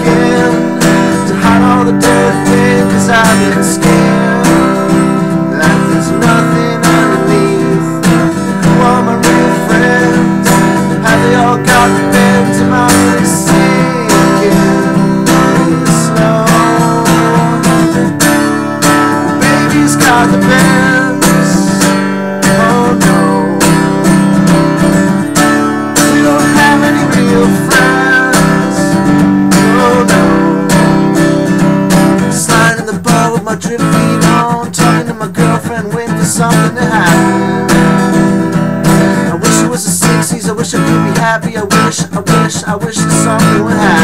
again To hide all the dirt, babe, I've been scared That there's nothing underneath Who are my real friends? Have they all got bent to my place sinking in the snow? Baby's got the bend I wish it was the 60s, I wish I could be happy, I wish, I wish, I wish that something would happen.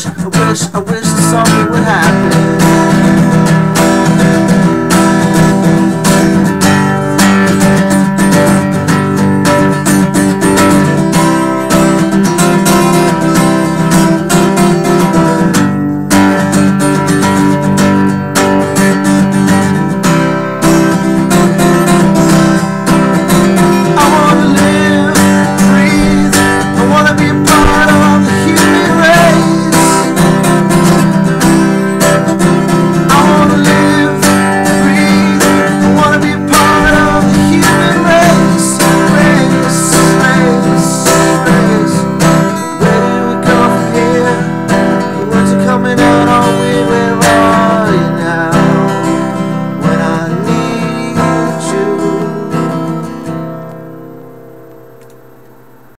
Wish, I wish, I wish that something would happen.